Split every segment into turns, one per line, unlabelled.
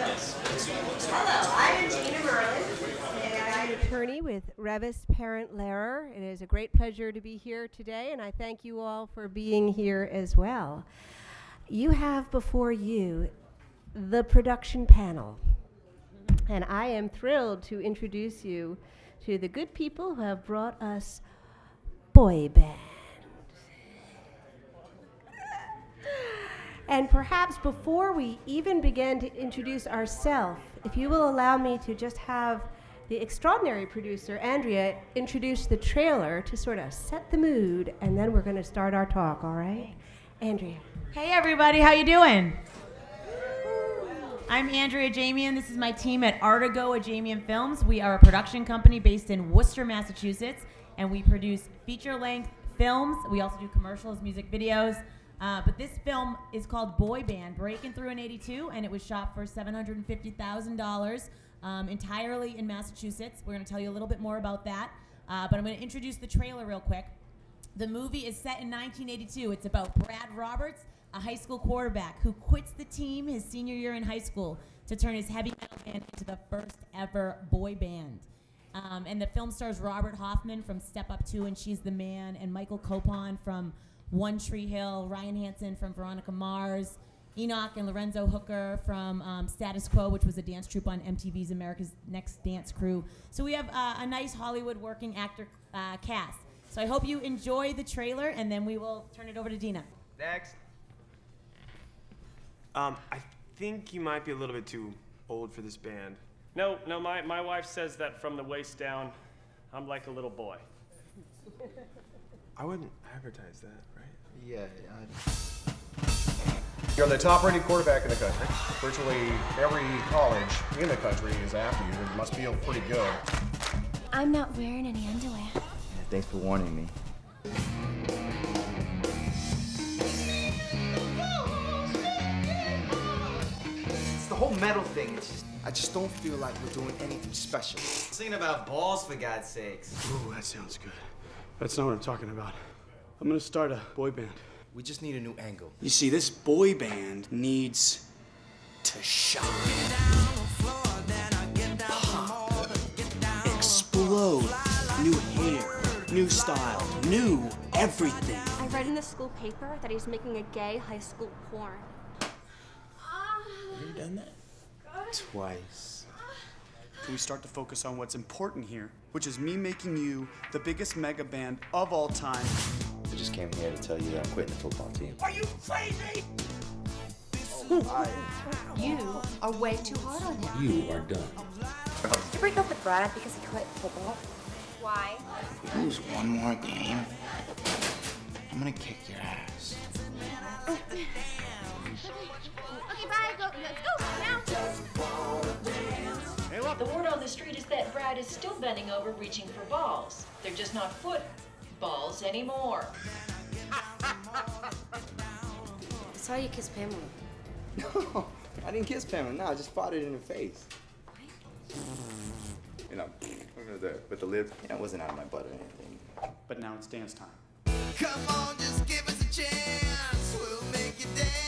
Hello, I am Gina Merlin, and I'm an attorney with Revis Parent Lehrer. It is a great pleasure to be here today, and I thank you all for being here as well. You have before you the production panel, and I am thrilled to introduce you to the good people who have brought us Boy Band. And perhaps before we even begin to introduce ourselves, if you will allow me to just have the extraordinary producer, Andrea, introduce the trailer to sort of set the mood, and then we're going to start our talk, all right? Andrea.
Hey everybody, how you doing? I'm Andrea Ajemian. This is my team at Artigo Ajemian Films. We are a production company based in Worcester, Massachusetts, and we produce feature-length films. We also do commercials, music videos. Uh, but this film is called Boy Band, breaking through in 82, and it was shot for $750,000 um, entirely in Massachusetts. We're going to tell you a little bit more about that. Uh, but I'm going to introduce the trailer real quick. The movie is set in 1982. It's about Brad Roberts, a high school quarterback who quits the team his senior year in high school to turn his heavy metal band into the first ever boy band. Um, and the film stars Robert Hoffman from Step Up 2 and She's the Man, and Michael Copon from One Tree Hill, Ryan Hansen from Veronica Mars, Enoch and Lorenzo Hooker from um, Status Quo, which was a dance troupe on MTV's America's Next Dance Crew. So we have uh, a nice Hollywood working actor uh, cast. So I hope you enjoy the trailer, and then we will turn it over to Dina.
Next. Um, I think you might be a little bit too old for this band.
No, no, my, my wife says that from the waist down, I'm like a little boy.
I wouldn't advertise that, right?
Yeah,
You're the top rated quarterback in the country. Virtually every college in the country is after you. It must feel pretty good.
I'm not wearing any underwear.
Thanks for warning me. It's the whole metal thing. It's just. I just don't feel like we're doing anything special.
Singing about balls, for God's sakes.
Ooh, that sounds good. That's not what I'm talking about. I'm gonna start a boy band.
We just need a new angle.
You see, this boy band needs to shine. Pop. Explode. New hair, new style, new everything.
I read in the school paper that he's making a gay high school porn.
Have you done that?
Twice.
Can we start to focus on what's important here, which is me making you the biggest mega band of all time?
I just came here to tell you that I'm quitting the football team.
Are you crazy?
You are way too hard on him.
You are done.
Did you break up with Brad because he quit football? Why?
If we lose one more game, I'm gonna kick your ass.
Okay, bye. Go. Let's go now.
Hey, The word on the street is that Brad is still bending over reaching for balls. They're just not foot balls anymore.
I saw you kiss Pamela.
No, I didn't kiss Pamela. No, I just fought it in her face. You know, with the, with the lips. You know, it wasn't out of my butt or anything.
But now it's dance time.
Come on, just give us a chance. We'll make you dance, dance.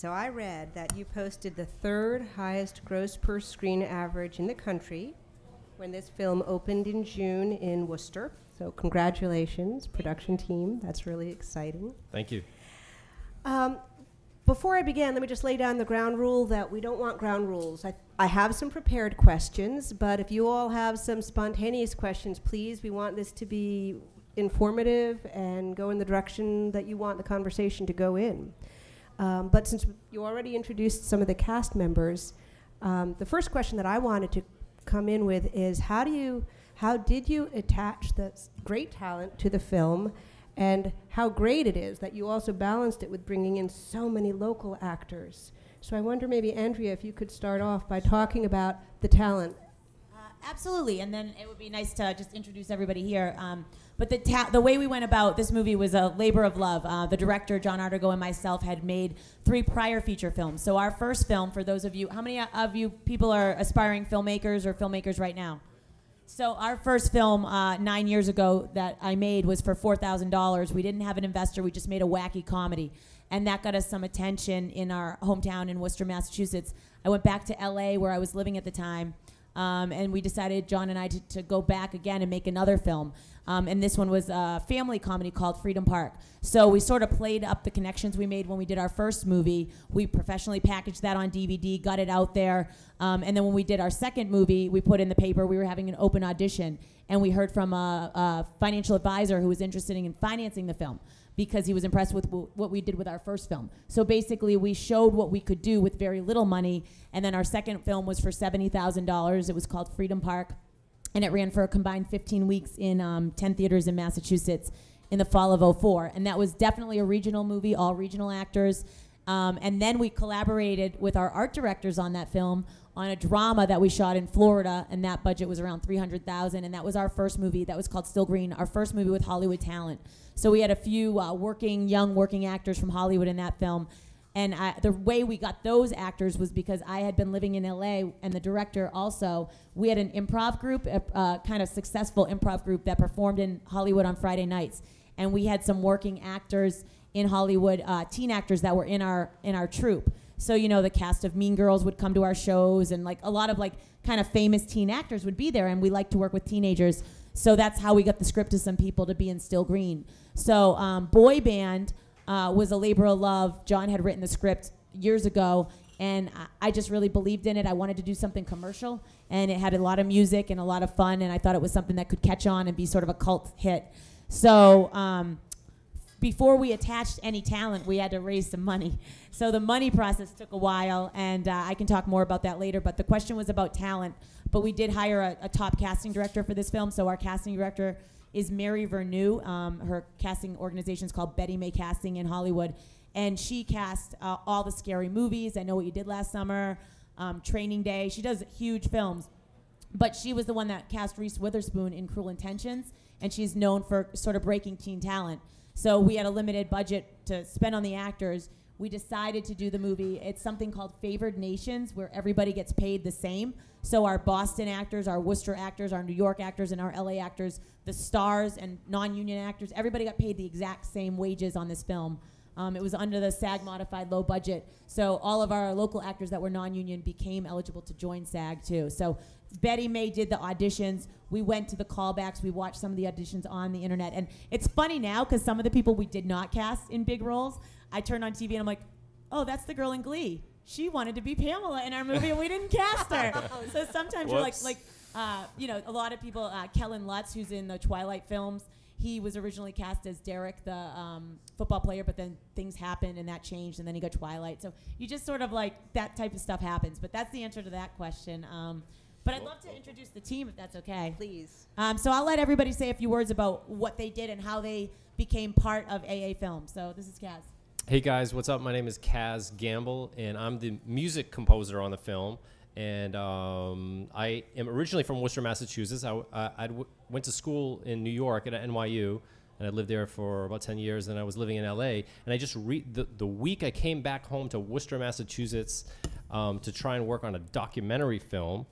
So I read that you posted the third highest gross per screen average in the country when this film opened in June in Worcester. So, congratulations, production team. That's really exciting.
Thank you.
Um, before I begin, let me just lay down the ground rule that we don't want ground rules. I, I have some prepared questions, but if you all have some spontaneous questions, please, we want this to be informative and go in the direction that you want the conversation to go in. Um, but since you already introduced some of the cast members, um, the first question that I wanted to come in with is how do you how did you attach the s- great talent to the film and how great it is that you also balanced it with bringing in so many local actors. So I wonder maybe, Andrea, if you could start off by talking about the talent.
Absolutely, and then it would be nice to just introduce everybody here. Um, but the ta- the way we went about this movie was a labor of love. Uh, the director John Artigo and myself had made three prior feature films. So our first film, for those of you, how many of you people are aspiring filmmakers or filmmakers right now? So our first film uh, nine years ago that I made was for four thousand dollars. We didn't have an investor. We just made a wacky comedy, and that got us some attention in our hometown in Worcester, Massachusetts. I went back to L.A. where I was living at the time, um, and we decided John and I to, to go back again and make another film. Um, and this one was a family comedy called Freedom Park. So we sort of played up the connections we made when we did our first movie. We professionally packaged that on DVD, got it out there. Um, and then when we did our second movie, we put in the paper we were having an open audition. And we heard from a, a financial advisor who was interested in financing the film because he was impressed with what we did with our first film. So basically, we showed what we could do with very little money. And then our second film was for $70,000. It was called Freedom Park and it ran for a combined 15 weeks in um, 10 theaters in Massachusetts in the fall of 04. And that was definitely a regional movie, all regional actors. Um, and then we collaborated with our art directors on that film on a drama that we shot in Florida, and that budget was around 300,000. And that was our first movie. That was called Still Green, our first movie with Hollywood talent. So we had a few uh, working, young working actors from Hollywood in that film. And I, the way we got those actors was because I had been living in LA, and the director also. We had an improv group, a uh, kind of successful improv group that performed in Hollywood on Friday nights, and we had some working actors in Hollywood, uh, teen actors that were in our in our troupe. So you know, the cast of Mean Girls would come to our shows, and like a lot of like kind of famous teen actors would be there, and we like to work with teenagers. So that's how we got the script to some people to be in Still Green. So um, boy band uh, was a labor of love. John had written the script years ago, and I, I just really believed in it. I wanted to do something commercial, and it had a lot of music and a lot of fun, and I thought it was something that could catch on and be sort of a cult hit. So um, before we attached any talent, we had to raise some money. So the money process took a while, and uh, I can talk more about that later. But the question was about talent. But we did hire a, a top casting director for this film. So our casting director is Mary Vernieu. Um, her casting organization is called Betty Mae Casting in Hollywood, and she cast uh, all the scary movies. I know what you did last summer, um, Training Day. She does huge films, but she was the one that cast Reese Witherspoon in Cruel Intentions, and she's known for sort of breaking teen talent. So we had a limited budget to spend on the actors. We decided to do the movie. It's something called Favored Nations, where everybody gets paid the same. So our Boston actors, our Worcester actors, our New York actors, and our LA actors, the stars and non-union actors, everybody got paid the exact same wages on this film. Um, it was under the SAG modified low budget. So all of our local actors that were non-union became eligible to join SAG too. So Betty Mae did the auditions. We went to the callbacks. We watched some of the auditions on the internet. And it's funny now because some of the people we did not cast in big roles, I turned on TV and I'm like, oh, that's the girl in Glee she wanted to be Pamela in our movie and we didn't cast her. so sometimes you're like, like, uh, you know, a lot of people, uh, Kellen Lutz, who's in the Twilight films, he was originally cast as Derek, the um, football player, but then things happened and that changed, and then he got Twilight. So you just sort of like that type of stuff happens. But that's the answer to that question. Um, but I'd love to introduce the team if that's okay.
Please.
Um, so I'll let everybody say a few words about what they did and how they became part of AA Film. So this is Kaz.
Hey guys, what's up? My name is Kaz Gamble, and I'm the music composer on the film. And um, I am originally from Worcester, Massachusetts. I, I I w- went to school in New York at NYU, and I lived there for about 10 years. And I was living in LA. And I just re- the, the week I came back home to Worcester, Massachusetts, um, to try and work on a documentary film.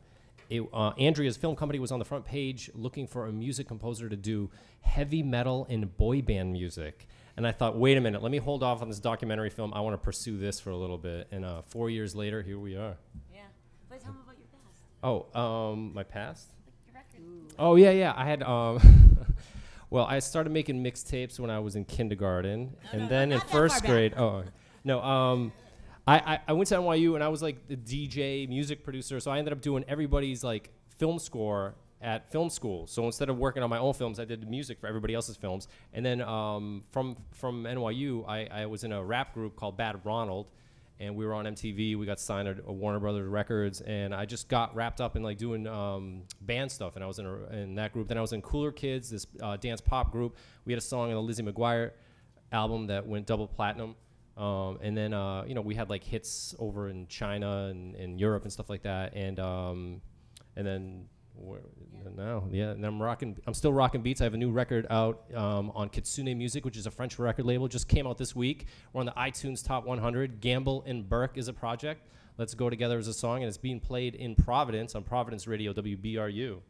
It, uh, Andrea's film company was on the front page looking for a music composer to do heavy metal and boy band music. And I thought, wait a minute, let me hold off on this documentary film. I want to pursue this for a little bit. And uh, four years later, here we are.
Yeah. But tell me about your past.
Oh, um, my past?
Your record.
Oh yeah, yeah. I had um, well, I started making mixtapes when I was in kindergarten, and
no,
then in
not that
first
far back.
grade. Oh, no. Um, I, I I went to NYU and I was like the DJ, music producer. So I ended up doing everybody's like film score at film school. So instead of working on my own films, I did the music for everybody else's films. And then um, from from NYU, I, I was in a rap group called Bad Ronald, and we were on MTV. We got signed at Warner Brothers Records, and I just got wrapped up in like doing um, band stuff. And I was in, a, in that group. Then I was in Cooler Kids, this uh, dance pop group. We had a song on the Lizzie McGuire album that went double platinum. Um, and then uh, you know we had like hits over in China and, and Europe and stuff like that. And um, and then where, now, yeah, and I'm rocking. I'm still rocking beats. I have a new record out um, on Kitsune Music, which is a French record label. Just came out this week. We're on the iTunes Top 100. Gamble and Burke is a project. Let's go together as a song, and it's being played in Providence on Providence Radio WBRU.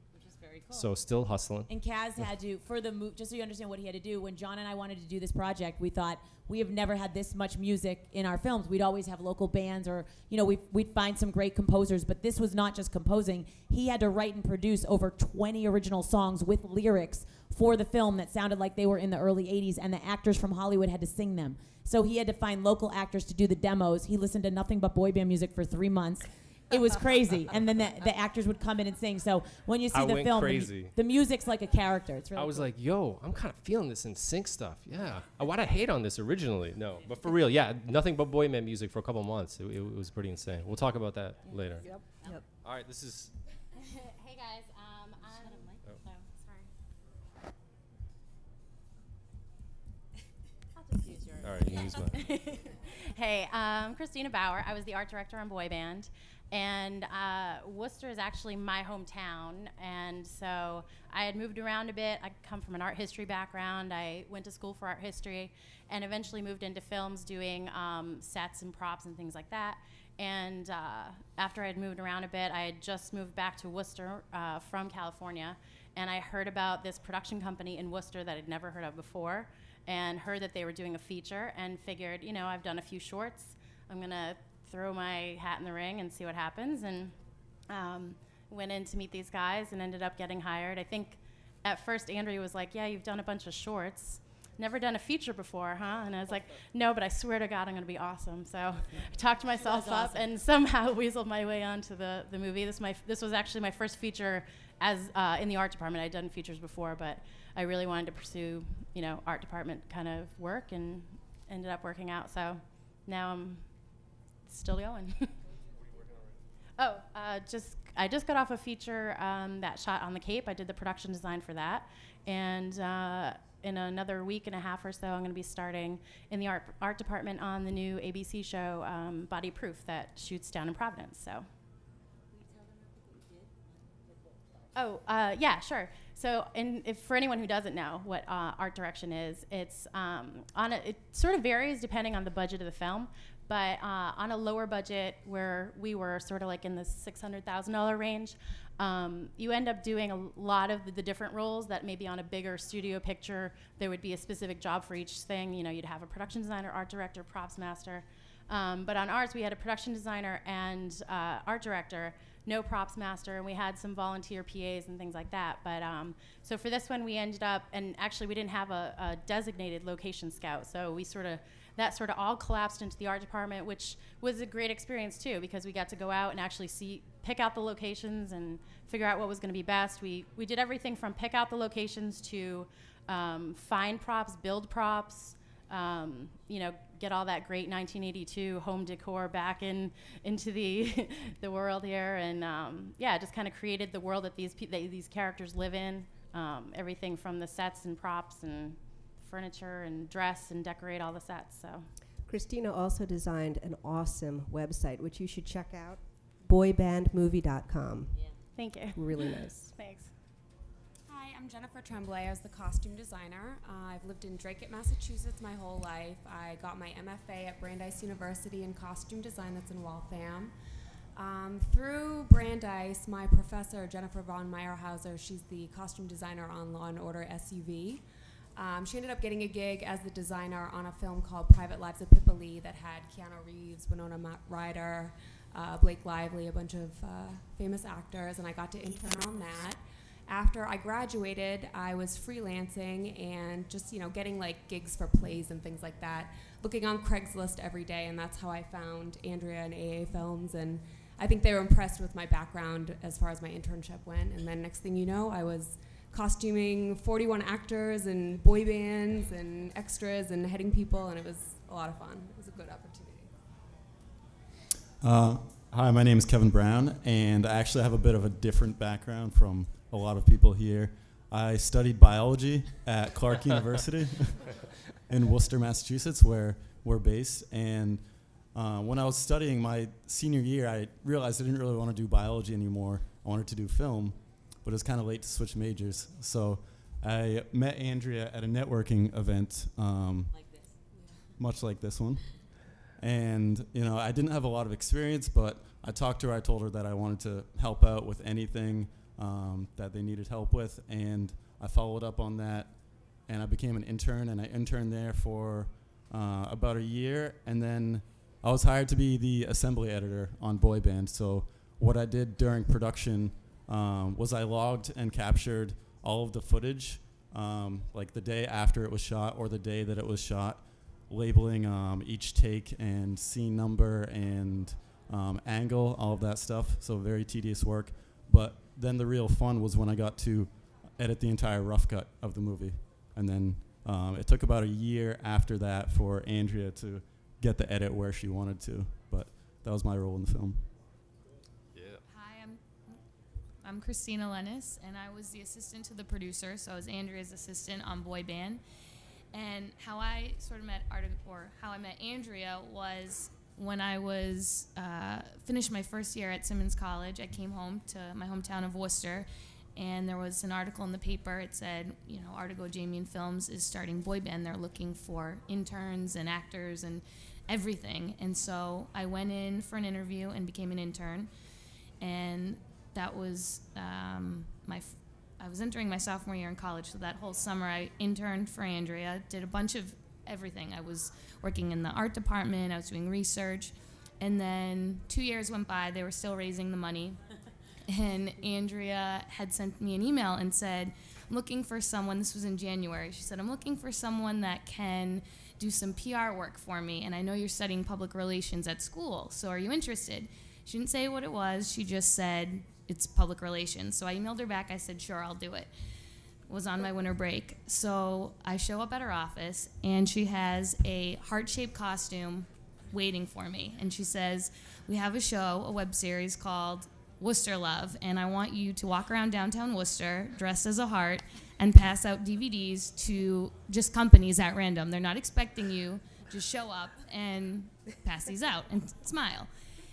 So still hustling.
And Kaz had to for the mo- just so you understand what he had to do. When John and I wanted to do this project, we thought we have never had this much music in our films. We'd always have local bands, or you know, we we'd find some great composers. But this was not just composing. He had to write and produce over 20 original songs with lyrics for the film that sounded like they were in the early 80s, and the actors from Hollywood had to sing them. So he had to find local actors to do the demos. He listened to nothing but boy band music for three months. It was crazy, and then the, the actors would come in and sing. So when you see
I
the film, the mu-
crazy.
The, music's like a character. It's really
I was
cool.
like, yo, I'm kind of feeling this NSYNC stuff. Yeah. Uh, Why'd I hate on this originally? No. But for real, yeah, nothing but boy band music for a couple months. It, it, it was pretty insane. We'll talk about that later.
Yep. Yep.
All right, this is.
hey guys, um, I'm. Oh, sorry. I'll just use yours.
All right, you can use mine.
hey, um, Christina Bauer. I was the art director on Boy Band. And uh, Worcester is actually my hometown. And so I had moved around a bit. I come from an art history background. I went to school for art history and eventually moved into films doing um, sets and props and things like that. And uh, after I had moved around a bit, I had just moved back to Worcester uh, from California. And I heard about this production company in Worcester that I'd never heard of before and heard that they were doing a feature and figured, you know, I've done a few shorts. I'm going to throw my hat in the ring and see what happens. And um, went in to meet these guys and ended up getting hired. I think at first Andrea was like, Yeah, you've done a bunch of shorts. Never done a feature before, huh? And I was like, No, but I swear to God, I'm going to be awesome. So I talked myself
That's
up
awesome.
and somehow weaseled my way onto the, the movie. This, my, this was actually my first feature as uh, in the art department. I'd done features before, but I really wanted to pursue, you know, art department kind of work and ended up working out. So now I'm still going. oh, uh, just I just got off a feature um, that shot on the Cape. I did the production design for that, and uh, in another week and a half or so, I'm going to be starting in the art art department on the new ABC show um, Body Proof that shoots down in Providence. So. Oh, uh, yeah, sure. So, and if for anyone who doesn't know what uh, art direction is, it's um, on a, it sort of varies depending on the budget of the film, but uh, on a lower budget where we were sort of like in the six hundred thousand dollar range, um, you end up doing a lot of the, the different roles that maybe on a bigger studio picture there would be a specific job for each thing. You know, you'd have a production designer, art director, props master. Um, but on ours, we had a production designer and uh, art director, no props master, and we had some volunteer PAs and things like that. But um, so for this one, we ended up, and actually, we didn't have a, a designated location scout, so we sort of that sort of all collapsed into the art department, which was a great experience too, because we got to go out and actually see, pick out the locations and figure out what was going to be best. We we did everything from pick out the locations to um, find props, build props, um, you know, get all that great 1982 home decor back in into the the world here, and um, yeah, just kind of created the world that these pe- that these characters live in. Um, everything from the sets and props and furniture and dress and decorate all the sets. So
Christina also designed an awesome website, which you should check out boybandmovie.com. Yeah.
thank you.
Really nice.
Thanks.
I'm Jennifer Tremblay. I was the costume designer. Uh, I've lived in Dracut, Massachusetts my whole life. I got my MFA at Brandeis University in costume design that's in Waltham. Um, through Brandeis, my professor, Jennifer von Mayrhauser, she's the costume designer on Law and Order SVU. Um, she ended up getting a gig as the designer on a film called Private Lives of Pippa Lee that had Keanu Reeves, Winona Ryder, uh, Blake Lively, a bunch of uh, famous actors, and I got to intern on that. After I graduated, I was freelancing and just you know getting like gigs for plays and things like that, looking on Craigslist every day, and that's how I found Andrea and AA Films, and I think they were impressed with my background as far as my internship went. And then next thing you know, I was costuming 41 actors and boy bands and extras and heading people, and it was a lot of fun. It was a good opportunity.
Uh, hi, my name is Kevin Brown, and I actually have a bit of a different background from a lot of people here. I studied biology at Clark University in Worcester, Massachusetts, where we're based. And uh, when I was studying my senior year, I realized I didn't really want to do biology anymore. I wanted to do film, but it was kind of late to switch majors. So I met Andrea at a networking event, um, much like this one. And you know, I didn't have a lot of experience, but I talked to her. I told her that I wanted to help out with anything um, that they needed help with, and I followed up on that. And I became an intern, and I interned there for uh, about a year, and then I was hired to be the assembly editor on Boy Band. So what I did during production um, was I logged and captured all of the footage, um, like the day after it was shot or the day that it was shot, labeling um, each take and scene number and um, angle, all of that stuff. So very tedious work. But then the real fun was when I got to edit the entire rough cut of the movie. And then um, it took about a year after that for Andrea to get the edit where she wanted to. But that was my role in the film.
Hi, I'm I'm Christina Lennis, and I was the assistant to the producer. So I was Andrea's assistant on Boy Band. And how I sort of met Art or how I met Andrea was when I was uh, finished my first year at Simmons College. I came home to my hometown of Worcester, and there was an article in the paper. It said, you know, Artigo Ajemian Films is starting boy band. They're looking for interns and actors and everything. And so I went in for an interview and became an intern, and that was um, my. I was entering my sophomore year in college, so that whole summer I interned for Andrea, did a bunch of everything. I was working in the art department, I was doing research, and then two years went by. They were still raising the money, and Andrea had sent me an email and said, I'm looking for someone, this was in January. She said, I'm looking for someone that can do some PR work for me, and I know you're studying public relations at school, so are you interested? She didn't say what it was, she just said, it's public relations. So I emailed her back, I said, sure, I'll do it. Was on my winter break. So I show up at her office, and she has a heart shaped costume waiting for me. And she says, We have a show, a web series called Worcester Love, and I want you to walk around downtown Worcester dressed as a heart and pass out DVDs to just companies at random. They're not expecting you. Just show up and pass these out and smile.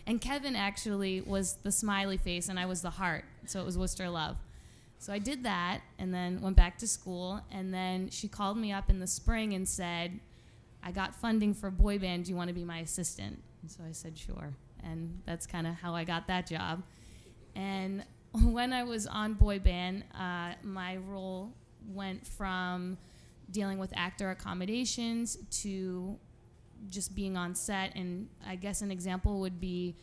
And Kevin actually was the smiley face, and I was the heart. So it was Worcester Love. So I did that and then went back to school. And then she called me up in the spring and said, I got funding for boy band. Do you want to be my assistant? And so I said, sure. And that's kind of how I got that job. And when I was on boy band, uh, my role went from dealing with actor accommodations to just being on set. And I guess an example would be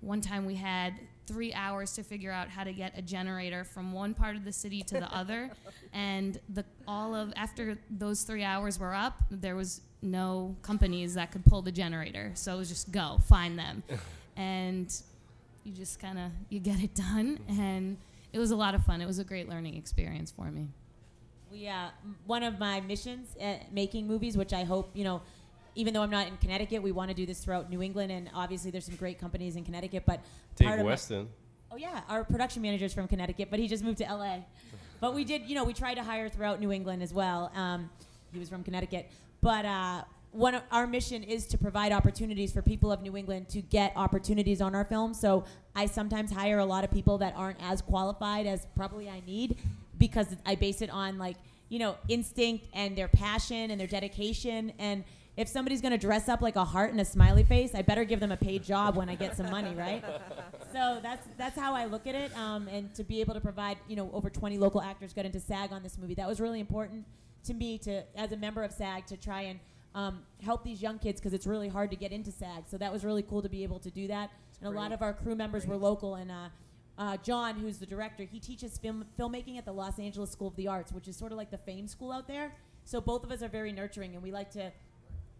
one time we had three hours to figure out how to get a generator from one part of the city to the other. And the all of after those three hours were up, there was no companies that could pull the generator. So it was just go find them, and you just kind of you get it done. And it was a lot of fun. It was a great learning experience for me.
We uh, one of my missions at making movies, which I hope you know, even though I'm not in Connecticut, we want to do this throughout New England, and obviously there's some great companies in Connecticut. But
Dave
of my-
Weston.
oh yeah, our production manager's from Connecticut, but he just moved to LA. But we did, you know, we tried to hire throughout New England as well. Um, he was from Connecticut, but uh, one of our mission is to provide opportunities for people of New England to get opportunities on our film. So I sometimes hire a lot of people that aren't as qualified as probably I need because I base it on like you know instinct and their passion and their dedication and if somebody's going to dress up like a heart and a smiley face i better give them a paid job when i get some money right? So that's that's how i look at it um, and to be able to provide you know over 20 local actors got into sag on this movie that was really important to me to as a member of sag to try and um, help these young kids because it's really hard to get into sag so that was really cool to be able to do that. And a lot of our crew members were local and uh, uh, John, who's the director, he teaches film filmmaking at the Los Angeles School of the Arts, which is sort of like the fame school out there. So both of us are very nurturing, and we like to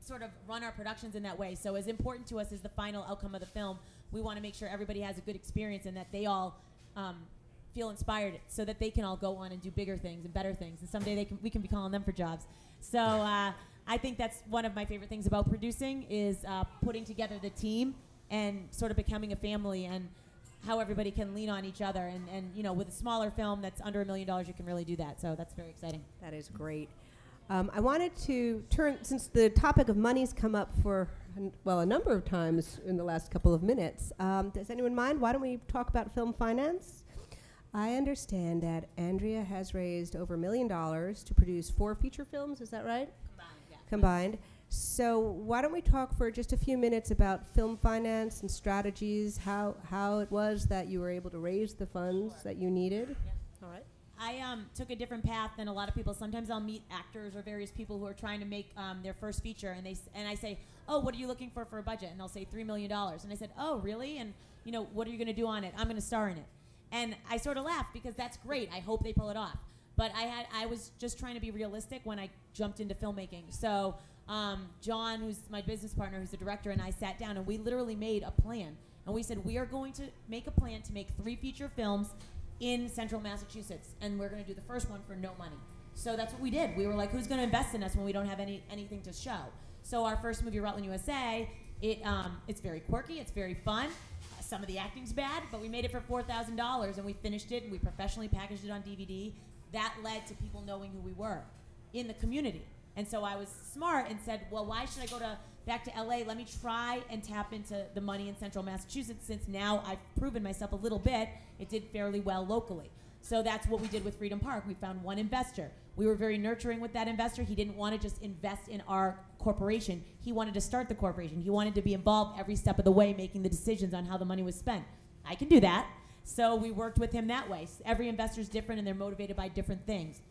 sort of run our productions in that way. So as important to us as the final outcome of the film, we want to make sure everybody has a good experience and that they all um, feel inspired, so that they can all go on and do bigger things and better things, and someday they can we can be calling them for jobs. So uh, I think that's one of my favorite things about producing is uh, putting together the team and sort of becoming a family and how everybody can lean on each other. And, and you know, with a smaller film that's under a million dollars, you can really do that. So that's very exciting.
That is great. Um, I wanted to turn, since the topic of money's come up for, well, a number of times in the last couple of minutes. Um, does anyone mind? Why don't we talk about film finance? I understand that Andrea has raised over a million dollars to produce four feature films. Is that right?
Combined, yeah.
Combined. So why don't we talk for just a few minutes about film finance and strategies, how, how it was that you were able to raise the funds that you needed? All right.
I um, took a different path than a lot of people. Sometimes I'll meet actors or various people who are trying to make um, their first feature, and they and I say, "Oh, what are you looking for for a budget?" And they'll say three million dollars, and I said, "Oh, really? And you know, what are you going to do on it? I'm going to star in it." And I sort of laughed because that's great. I hope they pull it off. But I had I was just trying to be realistic when I jumped into filmmaking. So um, John, who's my business partner, who's the director, and I sat down and we literally made a plan. And we said we are going to make a plan to make three feature films in central Massachusetts, and we're going to do the first one for no money. So that's what we did. We were like, who's going to invest in us when we don't have any anything to show? So our first movie, Rutland USA, it um, it's very quirky, it's very fun. Some of the acting's bad, but we made it for four thousand dollars, and we finished it, and we professionally packaged it on DVD. That led to people knowing who we were in the community. And so I was smart and said, well, why should I go to back to LA? Let me try and tap into the money in Central Massachusetts since now I've proven myself a little bit. It did fairly well locally. So that's what we did with Freedom Park. We found one investor. We were very nurturing with that investor. He didn't want to just invest in our corporation. He wanted to start the corporation. He wanted to be involved every step of the way, making the decisions on how the money was spent. I can do that. So we worked with him that way. Every investor is different and they're motivated by different things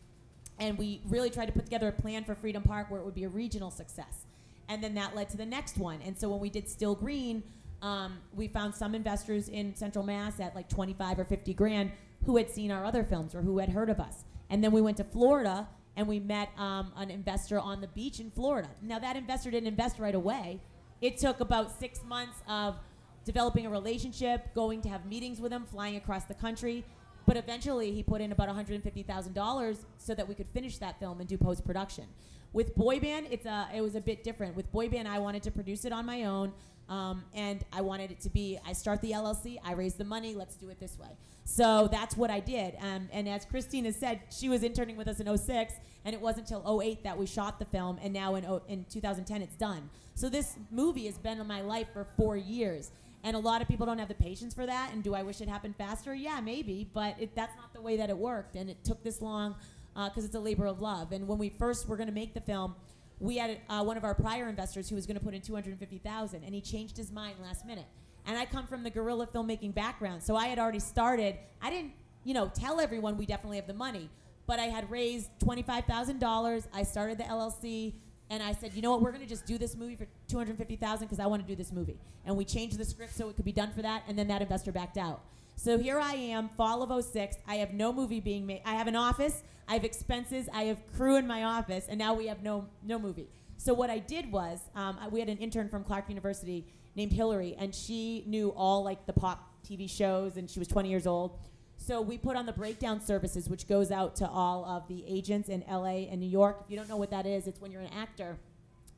and we really tried to put together a plan for Freedom Park where it would be a regional success. And then that led to the next one. And so when we did Still Green, um, we found some investors in Central Mass at like 25 or 50 grand who had seen our other films or who had heard of us. And then we went to Florida and we met um, an investor on the beach in Florida. Now that investor didn't invest right away. It took about six months of developing a relationship, going to have meetings with him, flying across the country. But eventually, he put in about $150,000 so that we could finish that film and do post production. With Boy Band, it's a, it was a bit different. With Boy Band, I wanted to produce it on my own, um, and I wanted it to be I start the LLC, I raise the money, let's do it this way. So that's what I did. Um, and as Christina said, she was interning with us in 06, and it wasn't until 08 that we shot the film, and now in, o- in 2010 it's done. So this movie has been in my life for four years. And a lot of people don't have the patience for that. And do I wish it happened faster? Yeah, maybe. But it, that's not the way that it worked. And it took this long because it's a labor of love. And when we first were going to make the film, we had uh, one of our prior investors who was going to put in 250000 and he changed his mind last minute. And I come from the guerrilla filmmaking background. So I had already started. I didn't, you know, tell everyone we definitely have the money. But I had raised $25,000. I started the LLC. And I said, you know what, we're going to just do this movie for 250000 because I want to do this movie. And we changed the script so it could be done for that. And then that investor backed out. So here I am, fall of 06. I have no movie being made. I have an office, I have expenses, I have crew in my office, and now we have no, no movie. So what I did was, um, I- we had an intern from Clark University named Hillary, and she knew all like the pop TV shows, and she was 20 years old. So we put on the breakdown services, which goes out to all of the agents in LA and New York. If you don't know what that is, it's when you're an actor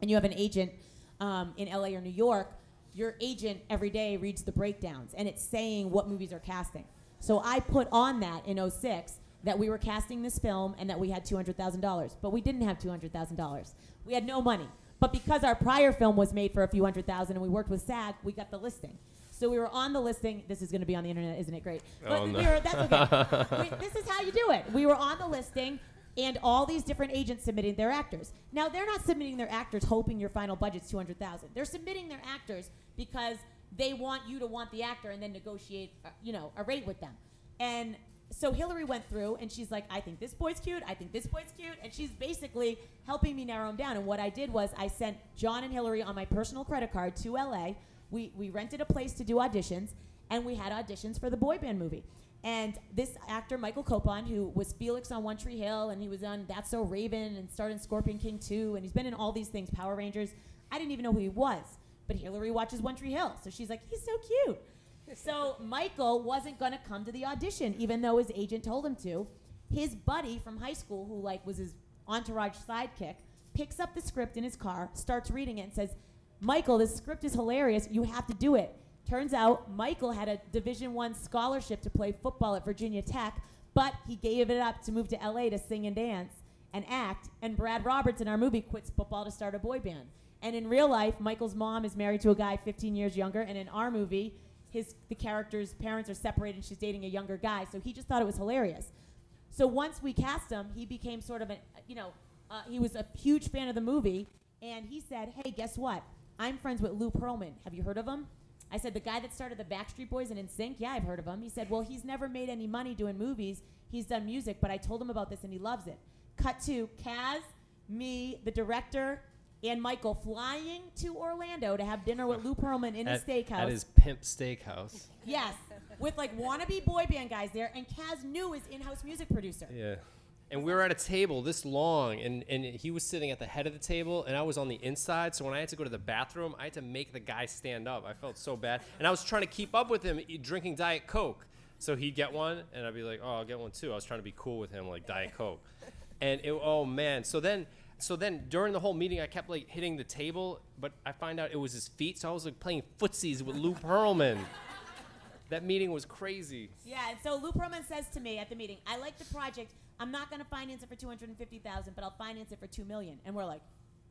and you have an agent um, in LA or New York. Your agent every day reads the breakdowns and it's saying what movies are casting. So I put on that in 06 that we were casting this film and that we had $200,000. But we didn't have $200,000. We had no money. But because our prior film was made for a few hundred thousand and we worked with SAG, we got the listing. So we were on the listing. This is going to be on the internet, isn't it great? But
Oh, no.
we were, that's okay. We- this is how you do it. We were on the listing, and all these different agents submitting their actors. Now they're not submitting their actors hoping your final budget's two hundred thousand. They're submitting their actors because they want you to want the actor and then negotiate, uh, you know, a rate with them. And so Hillary went through and she's like, I think this boy's cute. I think this boy's cute. And she's basically helping me narrow them down. And what I did was I sent John and Hillary on my personal credit card to LA. We, we rented a place to do auditions and we had auditions for the boy band movie. And this actor, Michael Copon, who was Felix on One Tree Hill and he was on That's So Raven and starred in Scorpion King 2 and he's been in all these things, Power Rangers. I didn't even know who he was. But Hillary watches One Tree Hill. So she's like, he's so cute. So Michael wasn't going to come to the audition, even though his agent told him to. His buddy from high school, who like was his entourage sidekick, picks up the script in his car, starts reading it, and says, "Michael, this script is hilarious. You have to do it." Turns out Michael had a Division One scholarship to play football at Virginia Tech, but he gave it up to move to LA to sing and dance and act. And Brad Roberts in our movie quits football to start a boy band. And in real life, Michael's mom is married to a guy 15 years younger, and in our movie, his the character's parents are separated and she's dating a younger guy. So he just thought it was hilarious. So once we cast him, he became sort of a, you know, uh, he was a huge fan of the movie, and he said, "Hey, guess what? I'm friends with Lou Pearlman. Have you heard of him?" I said, "The guy that started the Backstreet Boys and NSYNC. Yeah, I've heard of him." He said, "Well, he's never made any money doing movies. He's done music, but I told him about this and he loves it." Cut to Kaz, me, the director, and Michael flying to Orlando to have dinner with Lou Pearlman in
at,
his steakhouse.
At his pimp steakhouse.
Yes, with like wannabe boy band guys there, and Kaz knew his in-house music producer.
Yeah. And we were at a table this long, and, and he was sitting at the head of the table, and I was on the inside. So when I had to go to the bathroom, I had to make the guy stand up. I felt so bad. And I was trying to keep up with him drinking Diet Coke. So he'd get one, and I'd be like, oh, I'll get one too. I was trying to be cool with him, like Diet Coke. And it, oh, man. So then. So then, during the whole meeting, I kept like hitting the table, but I find out it was his feet. So I was like playing footsies with Lou Pearlman. that meeting was crazy.
Yeah, and so Lou Pearlman says to me at the meeting, "I like the project. I'm not going to finance it for 250,000, but I'll finance it for 2 million." And we're like,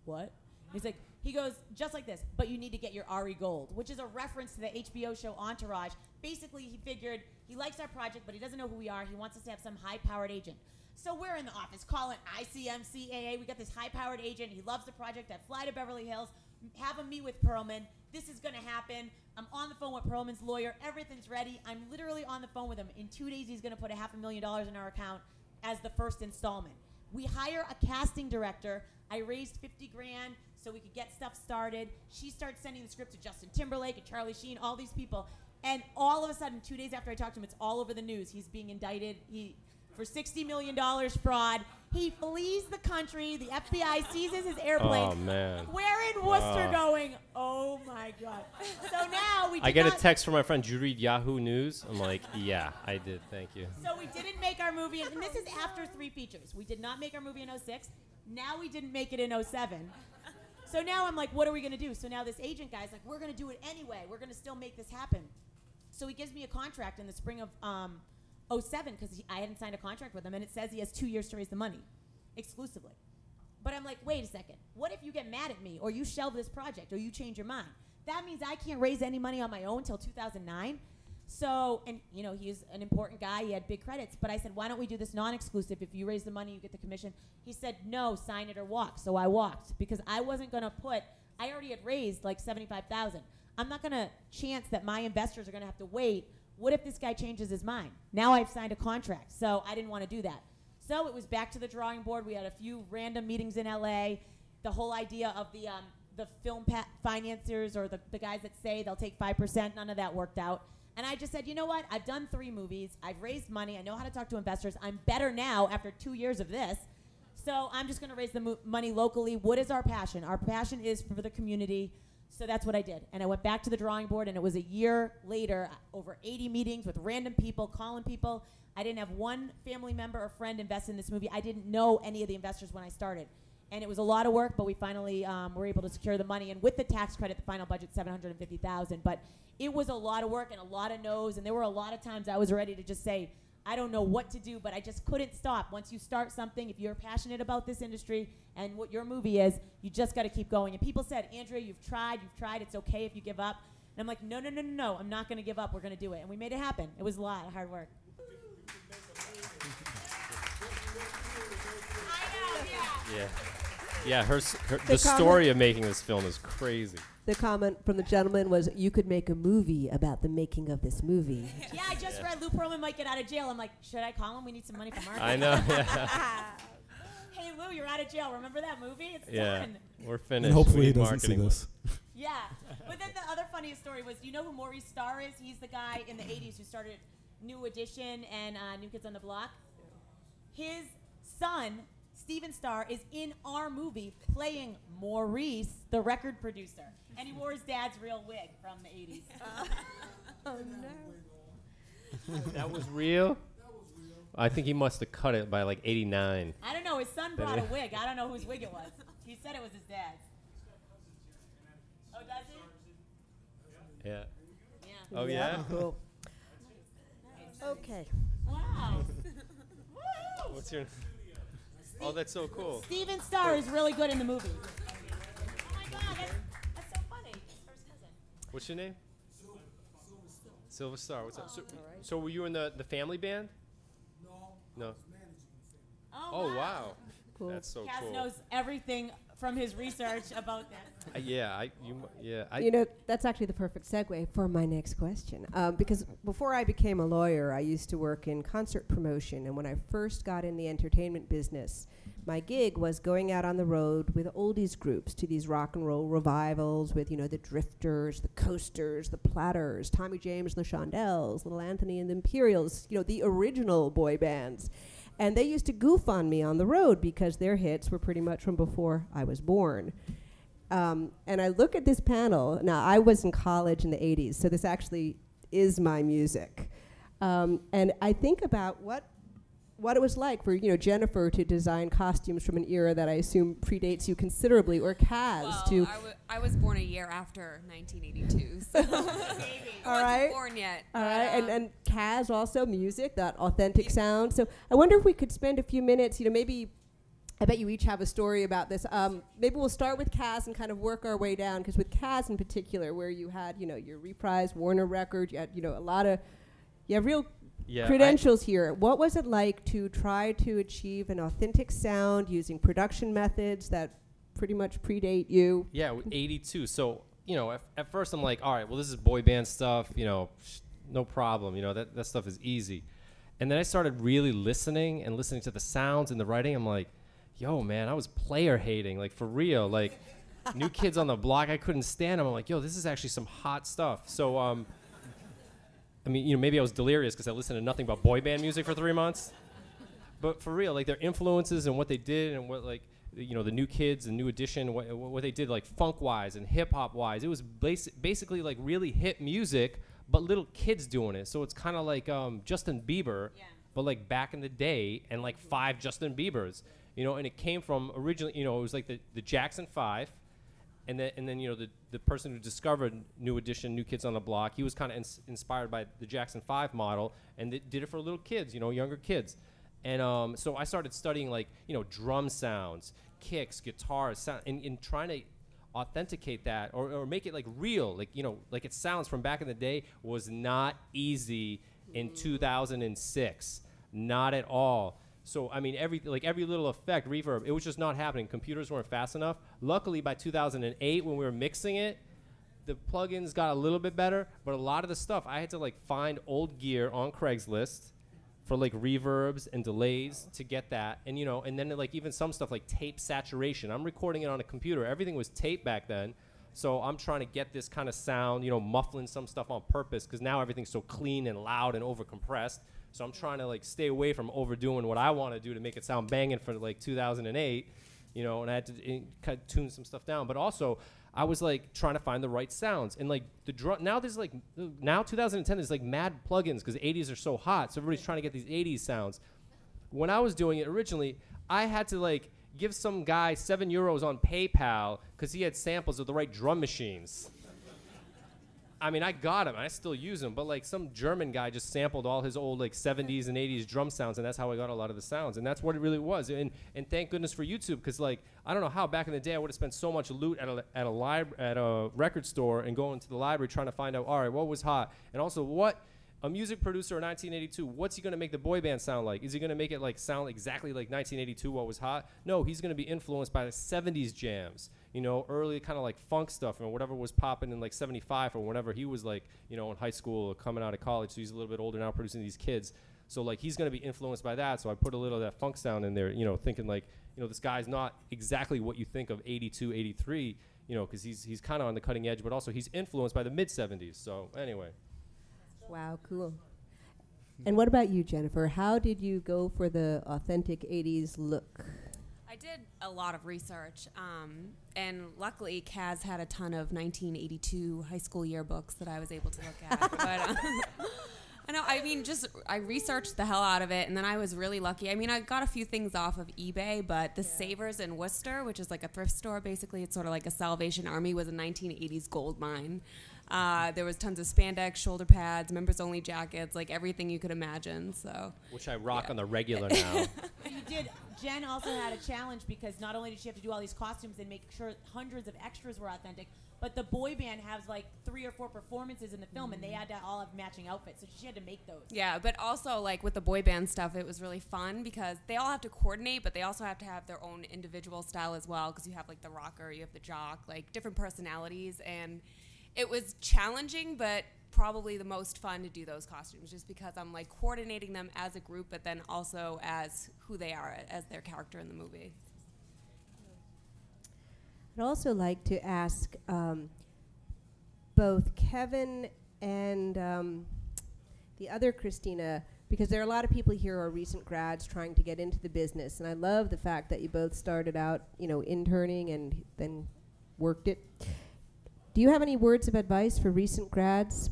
"What?" He's like, he goes just like this, but you need to get your Ari Gold, which is a reference to the HBO show Entourage. Basically, he figured he likes our project, but he doesn't know who we are. He wants us to have some high-powered agent. So we're in the office calling ICMCAA. We got this high-powered agent. He loves the project. I fly to Beverly Hills, have him meet with Pearlman. This is going to happen. I'm on the phone with Pearlman's lawyer. Everything's ready. I'm literally on the phone with him. In two days, he's going to put a half a million dollars in our account as the first installment. We hire a casting director. I raised 50 grand so we could get stuff started. She starts sending the script to Justin Timberlake and Charlie Sheen, all these people. And all of a sudden, two days after I talked to him, it's all over the news. He's being indicted. He for $60 million fraud. He flees the country. The FBI seizes his airplane.
Oh, man.
We're in Worcester going, oh my God. So now we
I get a text from my friend. Did you read Yahoo News? I'm like, yeah, I did. Thank you.
So we didn't make our movie, and this is after three features. We did not make our movie in 06. Now we didn't make it in 07. So now I'm like, what are we going to do? So now this agent guy's like, we're going to do it anyway. We're going to still make this happen. So he gives me a contract in the spring of um, 07 because I hadn't signed a contract with him, and it says he has two years to raise the money exclusively. But I'm like, wait a second. What if you get mad at me, or you shelve this project, or you change your mind? That means I can't raise any money on my own till 2009. So, and you know, he's an important guy. He had big credits. But I said, why don't we do this non-exclusive? If you raise the money, you get the commission. He said, no, sign it or walk. So I walked because I wasn't going to put. I already had raised like 75,000. I'm not going to chance that my investors are going to have to wait. What if this guy changes his mind? Now I've signed a contract. So I didn't want to do that. So it was back to the drawing board. We had a few random meetings in LA. The whole idea of the um, the film pa- financiers or the, the guys that say they'll take 5%, none of that worked out. And I just said, you know what? I've done three movies. I've raised money. I know how to talk to investors. I'm better now after two years of this. So I'm just going to raise the mo- money locally. What is our passion? Our passion is for the community. So that's what I did. And I went back to the drawing board, and it was a year later, over 80 meetings with random people, calling people. I didn't have one family member or friend invest in this movie. I didn't know any of the investors when I started. And it was a lot of work, but we finally um, were able to secure the money. And with the tax credit, the final budget 750000 But it was a lot of work and a lot of no's. And there were a lot of times I was ready to just say, I don't know what to do, but I just couldn't stop. Once you start something, if you're passionate about this industry and what your movie is, you just got to keep going. And people said, Andrea, you've tried, you've tried, it's okay if you give up. And I'm like, no, no, no, no, no, I'm not going to give up. We're going to do it. And we made it happen. It was a lot of hard work.
Yeah. Yeah, her, her
The
the story
comment-
of making this film is crazy.
The comment from the gentleman was, "You could make a movie about the making of this movie."
Yeah, I just read Lou Pearlman might get out of jail. I'm like, should I call him? We need some money for marketing.
I know, yeah.
hey, Lou, you're out of jail. Remember that movie? It's
Yeah,
done.
we're finished.
And hopefully
We
he
need
doesn't see
marketing
this.
Yeah. But then the other funniest story was, you know who Maurice Starr is? He's the guy in the 80s who started New Edition and uh, New Kids on the Block. His son, Steven Starr, is in our movie playing Maurice, the record producer. And he wore his dad's real wig from the 80s.
oh, no.
that was real? I think he must have cut it by like 89.
I don't know. His son brought a wig. I don't know whose wig it was. He said it was his dad's. Oh, does he?
Yeah.
Yeah.
Oh, yeah?
Cool. Okay.
Wow.
What's your? Oh, that's so cool.
Steven Starr is really good in the movie. Oh my god, that's, that's so funny. First cousin.
What's your name? Silver Star. What's up? So, oh, so were you in the the family band? No. No. Oh, oh wow.
Cool.
That's so
Cass
cool.
knows everything from his research about that.
Uh, yeah, I you yeah I.
you know, that's actually the perfect segue for my next question. Um, because before I became a lawyer, I used to work in concert promotion. And when I first got in the entertainment business, my gig was going out on the road with oldies groups to these rock and roll revivals with, you know, the Drifters, the Coasters, the Platters, Tommy James, the Shondells, Little Anthony and the Imperials, you know, the original boy bands. And they used to goof on me on the road because their hits were pretty much from before I was born. Um, and I look at this panel. Now, I was in college in the 80s, so this actually is my music. Um, and I think about what what it was like for you know Jennifer to design costumes from an era that I assume predates you considerably, or Kaz
Well,
to.
I, was born a year after 1982, so I
All
wasn't born yet.
All right, but, and
um,
and Kaz also music, that authentic sound. So I wonder if we could spend a few minutes, you know, maybe. I bet you each have a story about this. Um, maybe we'll start with Kaz and kind of work our way down, because with Kaz in particular, where you had, you know, your reprise Warner record, you had, you know, a lot of, you have real
Yeah, I-
credentials here. What was it like to try to achieve an authentic sound using production methods that pretty much predate you?
Yeah, 82. So, you know, at, at first I'm like, all right, well, this is boy band stuff, you know, sh- no problem. You know, that, that stuff is easy. And then I started really listening and listening to the sounds and the writing. I'm like, yo, man, I was player hating, like for real. Like, new kids on the block, I couldn't stand them. I'm like, yo, this is actually some hot stuff. So, um, I mean, you know, maybe I was delirious because I listened to nothing but boy band music for three months. But for real, like their influences and what they did and what like you know the new kids and new edition what, what they did like funk wise and hip hop wise it was basi- basically like really hit music but little kids doing it so it's kind of like um, Justin Bieber but like back in the day and like five Justin Biebers you know and it came from originally you know it was like the, the Jackson 5 and then and then you know the, the person who discovered New Edition, New Kids on the Block, he was kind of ins- inspired by the Jackson Five model, and they did it for little kids, you know, younger kids. And um, so I started studying like you know drum sounds, kicks, guitars, sound, and, and trying to authenticate that or, or make it like real, like you know, like it sounds from back in the day was not easy in 2006, not at all. So I mean, every like every little effect, reverb, it was just not happening. Computers weren't fast enough. Luckily, by 2008, when we were mixing it, the plugins got a little bit better. But a lot of the stuff, I had to like find old gear on Craigslist for like reverbs and delays to get that. And you know, and then like even some stuff like tape saturation. I'm recording it on a computer. Everything was tape back then. So I'm trying to get this kind of sound, you know, muffling some stuff on purpose because now everything's so clean and loud and overcompressed. So I'm trying to like stay away from overdoing what I want to do to make it sound banging for like 2008, you know. And I had to in, cut, tune some stuff down, but also I was like trying to find the right sounds and like the drum. Now there's like now 2010 is like mad plugins because 80s are so hot, so everybody's trying to get these 80s sounds. When I was doing it originally, I had to like give some guy seven euros on PayPal because he had samples of the right drum machines. I mean, I got them. I still use them, but like some German guy just sampled all his old like 70s and 80s drum sounds, and that's how I got a lot of the sounds, and that's what it really was. And and thank goodness for YouTube, because like I don't know how back in the day I would have spent so much loot at a at a lib- at a record store and going to the library trying to find out all right what was hot, and also what a music producer in 1982, what's he going to make the boy band sound like? Is he going to make it like sound exactly like 1982 what was hot? No, he's going to be influenced by the 70s jams, you know, early kind of like funk stuff and whatever was popping in like 75 or whenever he was like, you know, in high school or coming out of college. So he's a little bit older now producing these kids. So like he's going to be influenced by that. So I put a little of that funk sound in there, you know, thinking like, you know, this guy's not exactly what you think of 82, 83, you know, because he's he's kind of on the cutting edge, but also he's influenced by the mid 70s. So anyway.
Wow, cool. And what about you, Jennifer? How did you go for the authentic 80s look?
I did a lot of research, um, and luckily, Kaz had a ton of 1982 high school yearbooks that I was able to look at. but uh, I know, I mean, just I researched the hell out of it, and then I was really lucky. I mean, I got a few things off of eBay, but the Savers in Worcester, which is like a thrift store, basically, it's sort of like a Salvation Army, was a 1980s gold mine. Uh, there was tons of spandex, shoulder pads, members only jackets, like everything you could imagine. So
Which I rock on the regular now.
you did. Jen also had a challenge because not only did she have to do all these costumes and make sure hundreds of extras were authentic, but the boy band has like three or four performances in the film, and they had to all have matching outfits, so she had to make those.
Yeah, but also like with the boy band stuff, it was really fun because they all have to coordinate, but they also have to have their own individual style as well. Because you have like the rocker, you have the jock, like different personalities, and it was challenging, but probably the most fun to do those costumes, just because I'm like coordinating them as a group, but then also as who they are as their character in the movie.
I'd also like to ask um, both Kevin and um, the other Christina, because there are a lot of people here who are recent grads trying to get into the business, and I love the fact that you both started out, you know, interning and then worked it. Do you have any words of advice for recent grads?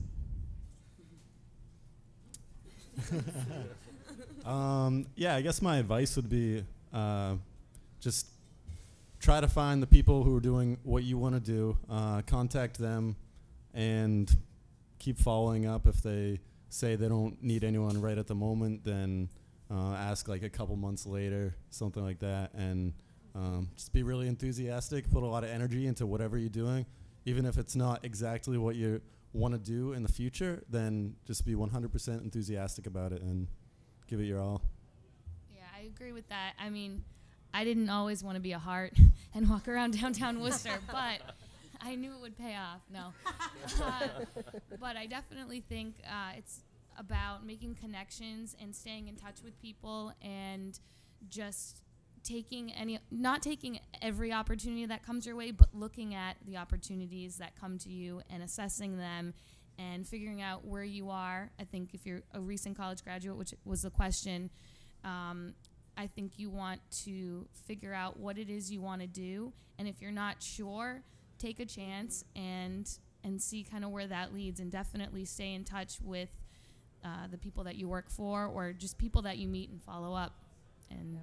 um, yeah, I guess my advice would be uh, just try to find the people who are doing what you want to do, uh, contact them, and keep following up. If they say they don't need anyone right at the moment, then uh, ask like a couple months later, something like that, and um, just be really enthusiastic. Put a lot of energy into whatever you're doing, even if it's not exactly what you want to do in the future. Then just be 100% enthusiastic about it and give it your all.
Yeah, I agree with that. I mean, I didn't always want to be a heart and walk around downtown Worcester, but I knew it would pay off. No. Uh, but I definitely think uh, it's about making connections and staying in touch with people and just taking any not taking every opportunity that comes your way but looking at the opportunities that come to you and assessing them and figuring out where you are i think if you're a recent college graduate which was the question um, I think you want to figure out what it is you want to do, and if you're not sure, take a chance and and see kind of where that leads, and definitely stay in touch with uh, the people that you work for, or just people that you meet and follow up. And.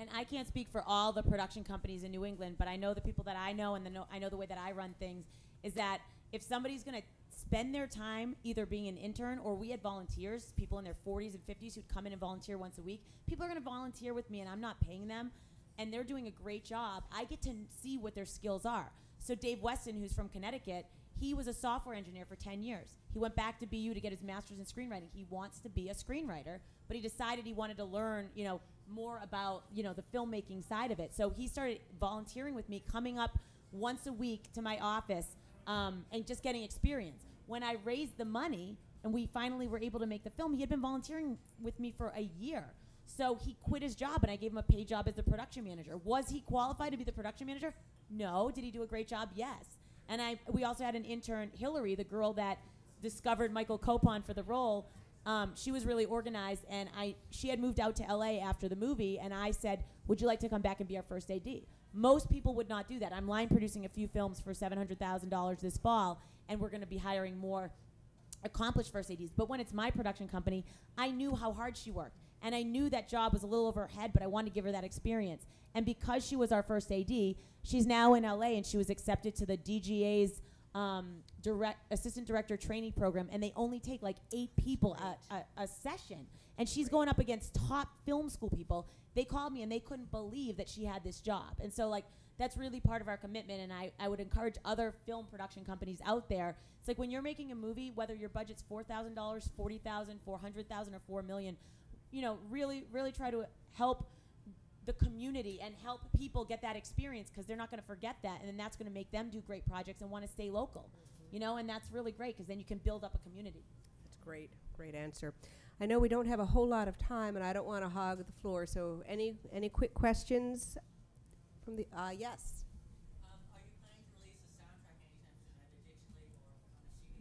And I can't speak for all the production companies in New England, but I know the people that I know and the I know the way that I run things is that if somebody's going to spend their time either being an intern or we had volunteers, people in their 40s and 50s who'd come in and volunteer once a week. People are going to volunteer with me and I'm not paying them and they're doing a great job. I get to see what their skills are. So Dave Weston, who's from Connecticut, he was a software engineer for 10 years. He went back to BU to get his master's in screenwriting. He wants to be a screenwriter, but he decided he wanted to learn, you know, more about, you know, the filmmaking side of it. So he started volunteering with me, coming up once a week to my office um, and just getting experience when I raised the money and we finally were able to make the film, he had been volunteering with me for a year. So he quit his job and I gave him a paid job as the production manager. Was he qualified to be the production manager? No. Did he do a great job? Yes. And I we also had an intern, Hillary, the girl that discovered Michael Copon for the role. Um, she was really organized and I she had moved out to LA after the movie and I said, "Would you like to come back and be our first AD?" Most people would not do that. I'm line producing a few films for $700,000 this fall and we're going to be hiring more accomplished first ADs. But when it's my production company, I knew how hard she worked. And I knew that job was a little over her head, but I wanted to give her that experience. And because she was our first AD, she's now in LA and she was accepted to the DGA's um, direct assistant director training program. And they only take like eight people a, a, a session. And she's going up against top film school people. They called me and they couldn't believe that she had this job. And so, like, that's really part of our commitment and I, I would encourage other film production companies out there it's like when you're making a movie whether your budget's $4000 $40000 400000 or 4 million you know really really try to help the community and help people get that experience because they're not going to forget that and then that's going to make them do great projects and want to stay local you know and that's really great because then you can build up a community
That's great, great answer. I know we don't have a whole lot of time, and I don't want to hog the floor. So, any any quick questions from the? Uh, yes.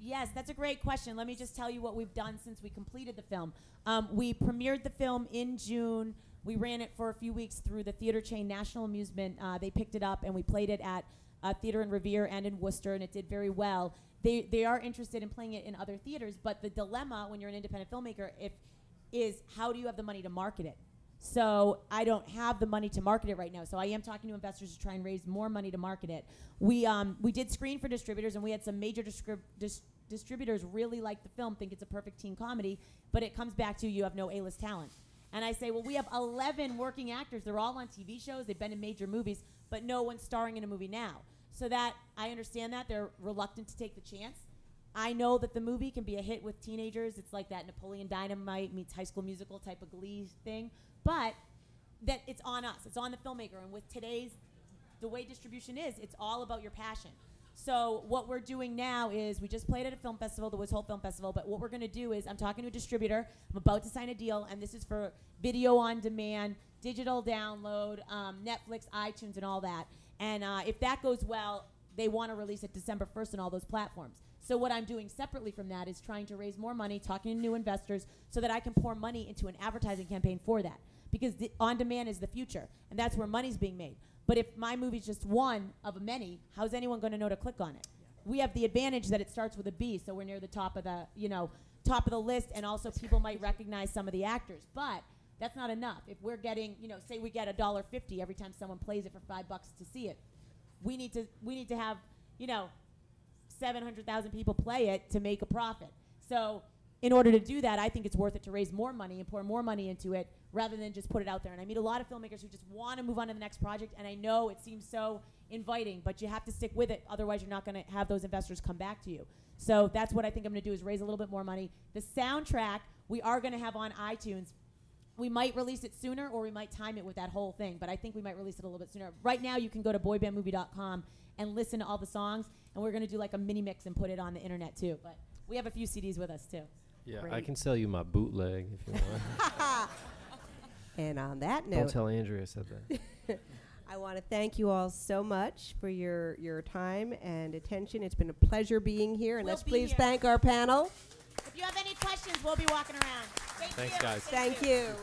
Yes, that's a great question. Let me just tell you what we've done since we completed the film. Um, we premiered the film in June. We ran it for a few weeks through the theater chain National Amusement. Uh, they picked it up and we played it at a theater in Revere and in Worcester, and it did very well. They, they are interested in playing it in other theaters, but the dilemma when you're an independent filmmaker if, is how do you have the money to market it? So I don't have the money to market it right now. So I am talking to investors to try and raise more money to market it. We um, we did screen for distributors, and we had some major discri- dis- distributors really like the film, think it's a perfect teen comedy. But it comes back to you have no A-list talent. And I say, well, we have 11 working actors. They're all on TV shows. They've been in major movies, but no one's starring in a movie now. So that I understand that they're reluctant to take the chance. I know that the movie can be a hit with teenagers. It's like that Napoleon Dynamite meets High School Musical type of Glee thing, but that it's on us. It's on the filmmaker. And with today's the way distribution is, it's all about your passion. So what we're doing now is we just played at a film festival, the Hole Film Festival. But what we're going to do is I'm talking to a distributor. I'm about to sign a deal, and this is for video on demand, digital download, um, Netflix, iTunes, and all that. And uh, if that goes well, they want to release it December 1st on all those platforms. So what I'm doing separately from that is trying to raise more money, talking to new investors, so that I can pour money into an advertising campaign for that. Because on demand is the future, and that's where money's being made. But if my movie's just one of many, how's anyone going to know to click on it? We have the advantage that it starts with a B, so we're near the top of the, you know, top of the list, and also people might recognize some of the actors. But that's not enough. If we're getting, you know, say we get a dollar fifty every time someone plays it for five bucks to see it, we need to we need to have, you know, 700,000 people play it to make a profit. So, in order to do that, I think it's worth it to raise more money and pour more money into it rather than just put it out there. And I meet a lot of filmmakers who just want to move on to the next project, and I know it seems so inviting, but you have to stick with it. Otherwise, you're not going to have those investors come back to you. So that's what I think I'm going to do is raise a little bit more money. The soundtrack we are going to have on iTunes. We might release it sooner, or we might time it with that whole thing. But I think we might release it a little bit sooner. Right now, you can go to boybandmovie.com and listen to all the songs, and we're going to do like a mini mix and put it on the internet too. But we have a few CDs with us too.
Yeah, I can sell you my bootleg if you want.
And on that note,
Don't tell Andrea I said that.
I want to thank you all so much for your, your time and attention. It's been a pleasure being here, and
We'll
let's please
here.
thank our panel.
If you have any questions, we'll be walking around. Thank
Thanks,
you.
guys.
Thank you.